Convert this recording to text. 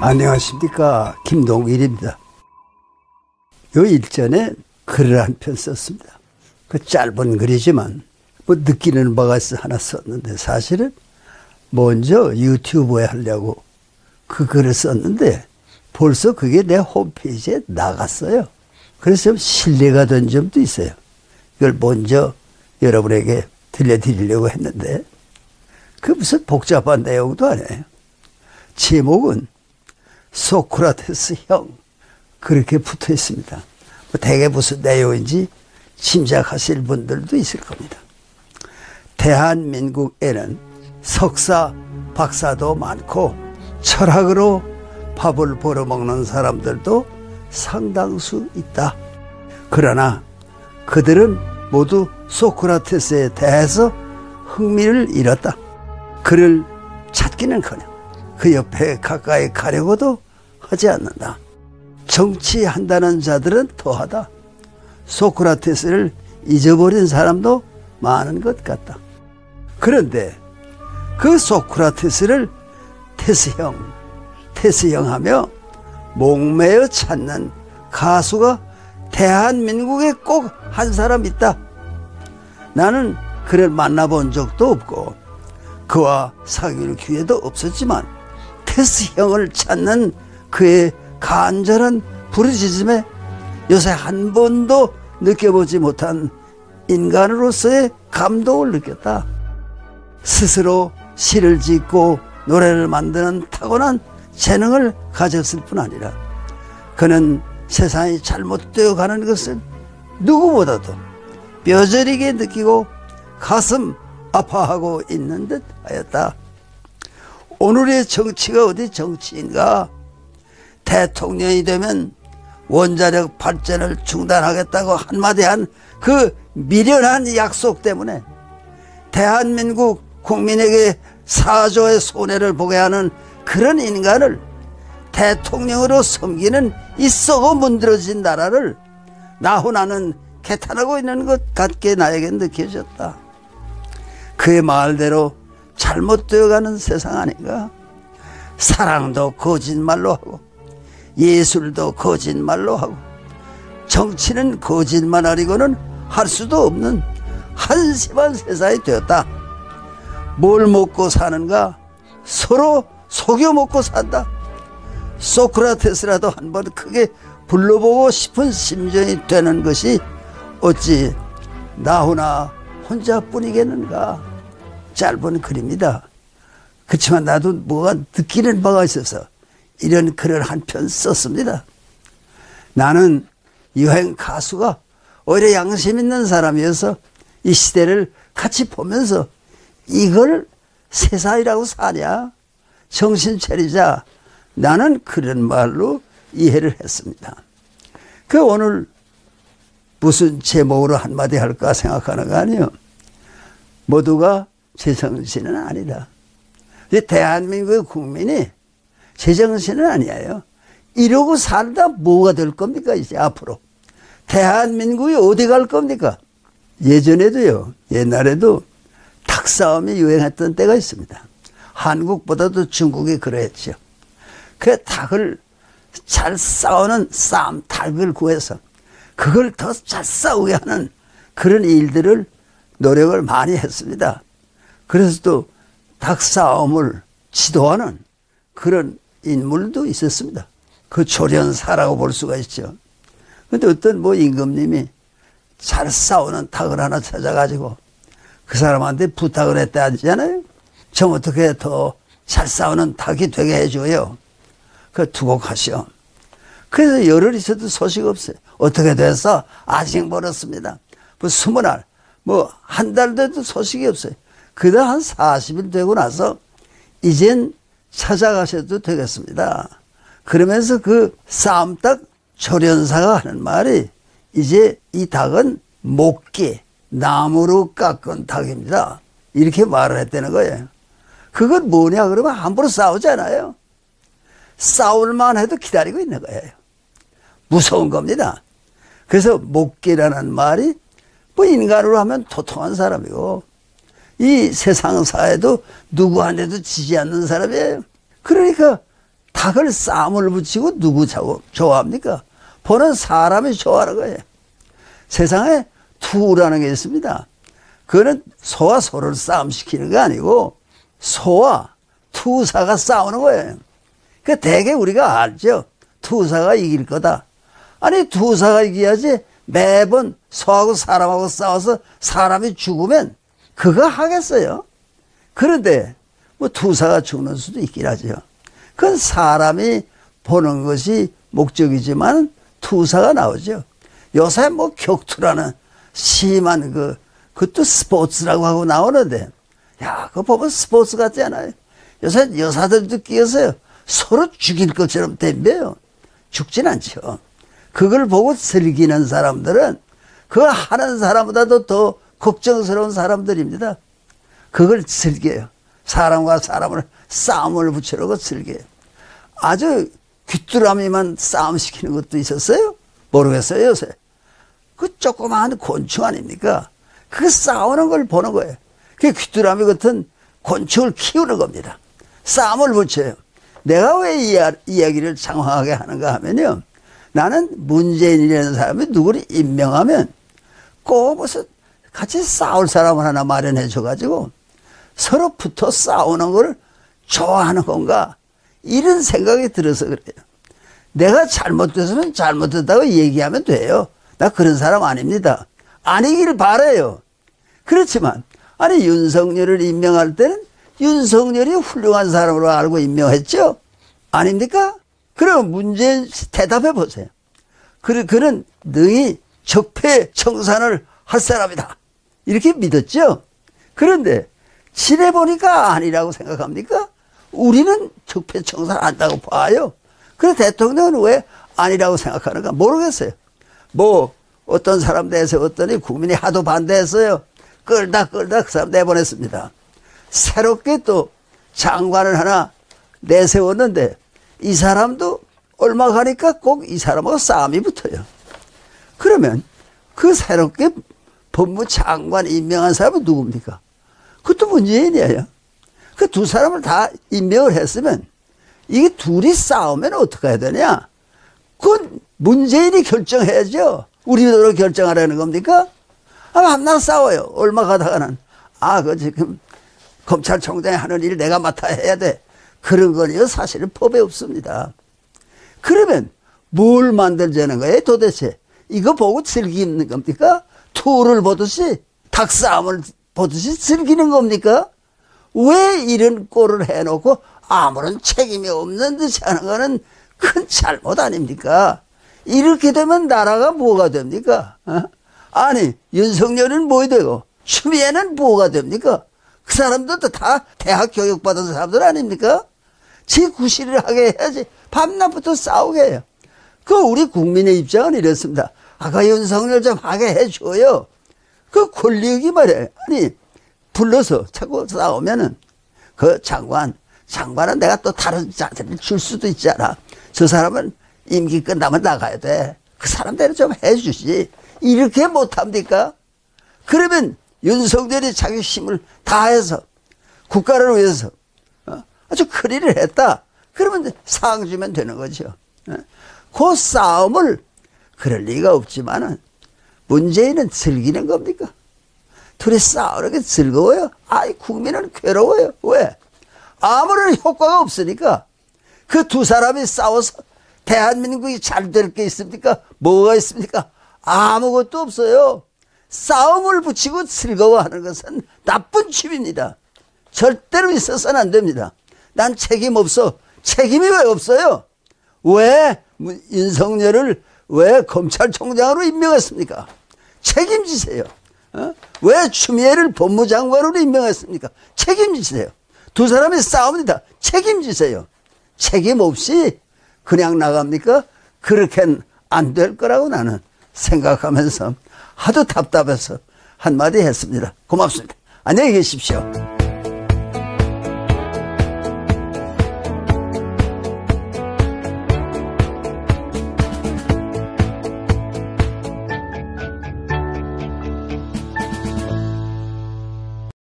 안녕하십니까 김동일입니다. 요 일전에 글을 한 편 썼습니다. 그 짧은 글이지만 뭐 느끼는 바가 하나 썼는데 사실은 먼저 유튜브에 하려고 그 글을 썼는데 벌써 그게 내 홈페이지에 나갔어요. 그래서 신뢰가 된 점도 있어요. 이걸 먼저 여러분에게 들려드리려고 했는데 그 무슨 복잡한 내용도 아니에요. 제목은 소크라테스 형 그렇게 붙어 있습니다. 뭐 대개 무슨 내용인지 짐작하실 분들도 있을 겁니다. 대한민국에는 석사, 박사도 많고 철학으로 밥을 벌어먹는 사람들도 상당수 있다. 그러나 그들은 모두 소크라테스에 대해서 흥미를 잃었다. 그를 찾기는커녕 그 옆에 가까이 가려고도 하지 않는다. 정치한다는 자들은 더하다. 소크라테스를 잊어버린 사람도 많은 것 같다. 그런데 그 소크라테스를 테스형, 테스형 하며 목매어 찾는 가수가 대한민국에 꼭 한 사람 있다. 나는 그를 만나본 적도 없고 그와 사귈 기회도 없었지만 테스형을 찾는 그의 간절한 부르짖음에 요새 한 번도 느껴보지 못한 인간으로서의 감동을 느꼈다. 스스로 시를 짓고 노래를 만드는 타고난 재능을 가졌을 뿐 아니라 그는 세상이 잘못되어 가는 것을 누구보다도 뼈저리게 느끼고 가슴 아파하고 있는 듯 하였다. 오늘의 정치가 어디 정치인가? 대통령이 되면 원자력 발전을 중단하겠다고 한마디 한 그 미련한 약속 때문에 대한민국 국민에게 사조의 손해를 보게 하는 그런 인간을 대통령으로 섬기는 이 썩어 문드러진 나라를 나훈아는 개탄하고 있는 것 같게 나에게 느껴졌다. 그의 말대로 잘못되어가는 세상 아닌가? 사랑도 거짓말로 하고 예술도 거짓말로 하고 정치는 거짓말 하리고는 할 수도 없는 한심한 세상이 되었다. 뭘 먹고 사는가? 서로 속여 먹고 산다. 소크라테스라도 한번 크게 불러보고 싶은 심정이 되는 것이 어찌 나훈아 혼자뿐이겠는가? 짧은 글입니다. 그렇지만 나도 뭐가 느끼는 바가 있어서 이런 글을 한 편 썼습니다. 나는 여행 가수가 오히려 양심 있는 사람이어서 이 시대를 같이 보면서 이걸 세상이라고 사냐? 정신 차리자. 나는 그런 말로 이해를 했습니다. 그 오늘 무슨 제목으로 한마디 할까 생각하는 거 아니에요. 모두가 제정신은 아니다. 대한민국 국민이 제정신은 아니에요. 이러고 살다 뭐가 될 겁니까, 이제 앞으로. 대한민국이 어디 갈 겁니까? 예전에도요, 옛날에도 닭싸움이 유행했던 때가 있습니다. 한국보다도 중국이 그랬죠. 그 닭을 잘 싸우는 싸움 닭을 구해서 그걸 더 잘 싸우게 하는 그런 일들을 노력을 많이 했습니다. 그래서 또 닭싸움을 지도하는 그런 인물도 있었습니다. 그 조련사라고 볼 수가 있죠. 근데 어떤 뭐 임금님이 잘 싸우는 닭을 하나 찾아가지고 그 사람한테 부탁을 했다 하잖아요. 좀 어떻게 더 잘 싸우는 닭이 되게 해줘요. 그 두고 가시오. 그래서 열흘 있어도 소식 없어요. 어떻게 돼서 아직 멀었습니다. 뭐 스무 날, 뭐 한 달 돼도 소식이 없어요. 그다 한 40일 되고 나서 이젠 찾아가셔도 되겠습니다. 그러면서 그 싸움닭 조련사가 하는 말이 이제 이 닭은 목기, 나무로 깎은 닭입니다. 이렇게 말을 했다는 거예요. 그건 뭐냐 그러면 함부로 싸우잖아요. 싸울만 해도 기다리고 있는 거예요. 무서운 겁니다. 그래서 목기라는 말이 뭐 인간으로 하면 도통한 사람이고 이 세상 사회도 누구한테도 지지 않는 사람이에요. 그러니까 닭을 쌈을 붙이고 누구 좋아합니까? 보는 사람이 좋아하는 거예요. 세상에 투라는 게 있습니다. 그거는 소와 소를 싸움시키는 게 아니고 소와 투사가 싸우는 거예요. 그 대개 우리가 알죠. 투사가 이길 거다. 아니 투사가 이겨야지 매번 소하고 사람하고 싸워서 사람이 죽으면 그거 하겠어요. 그런데 뭐 투사가 죽는 수도 있긴 하죠. 그건 사람이 보는 것이 목적이지만 투사가 나오죠. 요새 뭐 격투라는 심한 그, 그것도 스포츠라고 하고 나오는데, 야, 그거 보면 스포츠 같지 않아요? 요새 여사들도 끼어서요. 서로 죽일 것처럼 덤벼요. 죽진 않죠. 그걸 보고 즐기는 사람들은 그거 하는 사람보다도 더 걱정스러운 사람들입니다. 그걸 즐겨요. 사람과 사람을 싸움을 붙이려고 즐겨요. 아주 귀뚜라미만 싸움시키는 것도 있었어요? 모르겠어요, 요새. 그 조그마한 곤충 아닙니까? 그 싸우는 걸 보는 거예요. 그 귀뚜라미 같은 곤충을 키우는 겁니다. 싸움을 붙여요. 내가 왜이 이야기를 장황하게 하는가 하면요. 나는 문재인이라는 사람이 누구를 임명하면 꼭 무슨 같이 싸울 사람을 하나 마련해 줘가지고 서로 붙어 싸우는 걸 좋아하는 건가 이런 생각이 들어서 그래요. 내가 잘못돼서는 잘못됐다고 얘기하면 돼요. 나 그런 사람 아닙니다. 아니길 바래요. 그렇지만 아니 윤석열을 임명할 때는 윤석열이 훌륭한 사람으로 알고 임명했죠? 아닙니까? 그럼 문재인 대답해 보세요. 그, 그는 능히 적폐 청산을 할 사람이다. 이렇게 믿었죠? 그런데 지내보니까 아니라고 생각합니까? 우리는 적폐 청산 한다고 봐요. 그래 대통령은 왜 아니라고 생각하는가 모르겠어요. 뭐 어떤 사람 내세웠더니 국민이 하도 반대했어요. 끌다 끌다 그 사람 내보냈습니다. 새롭게 또 장관을 하나 내세웠는데 이 사람도 얼마 가니까 꼭 이 사람하고 싸움이 붙어요. 그러면 그 새롭게 법무 장관 임명한 사람은 누굽니까? 그것도 문재인이에요. 그 두 사람을 다 임명을 했으면 이게 둘이 싸우면 어떻게 해야 되냐? 그건 문재인이 결정해야죠. 우리로 결정하라는 겁니까? 아, 만나 싸워요. 얼마 가다가는. 아, 그 지금 검찰총장이 하는 일 내가 맡아 해야 돼. 그런 거요 사실은 법에 없습니다. 그러면 뭘 만들자는 거예요 도대체? 이거 보고 즐기는 겁니까? 투를 보듯이 닭싸움을 보듯이 즐기는 겁니까? 왜 이런 꼴을 해놓고 아무런 책임이 없는 듯이 하는 거는 큰 잘못 아닙니까? 이렇게 되면 나라가 뭐가 됩니까? 어? 아니 윤석열은 뭐 되고 추미애는 뭐가 됩니까? 그 사람들도 다 대학 교육 받은 사람들 아닙니까? 지 구실을 하게 해야지 밤낮부터 싸우게 해요. 그 우리 국민의 입장은 이렇습니다. 아까 윤석열 좀 하게 해줘요. 그 권력이 말이에요. 아니 불러서 자꾸 싸우면은 그 장관 장관은 내가 또 다른 자들을 줄 수도 있잖아. 저 사람은 임기 끝나면 나가야 돼. 그 사람대로 좀 해주지. 이렇게 못합니까? 그러면 윤석열이 자기 힘을 다해서 국가를 위해서 어? 아주 큰 일을 했다. 그러면 상 주면 되는 거죠. 어? 그 싸움을 그럴 리가 없지만은 문재인은 즐기는 겁니까? 둘이 싸우는 게 즐거워요? 아이, 국민은 괴로워요. 왜? 아무런 효과가 없으니까 그 두 사람이 싸워서 대한민국이 잘 될 게 있습니까? 뭐가 있습니까? 아무것도 없어요. 싸움을 붙이고 즐거워하는 것은 나쁜 취미입니다. 절대로 있어서는 안 됩니다. 난 책임 없어. 책임이 왜 없어요? 왜 윤석열을 왜 검찰총장으로 임명했습니까? 책임지세요. 어? 왜 추미애를 법무장관으로 임명했습니까? 책임지세요. 두 사람이 싸웁니다. 책임지세요. 책임 없이 그냥 나갑니까? 그렇게는 안 될 거라고 나는 생각하면서 하도 답답해서 한마디 했습니다. 고맙습니다. 안녕히 계십시오.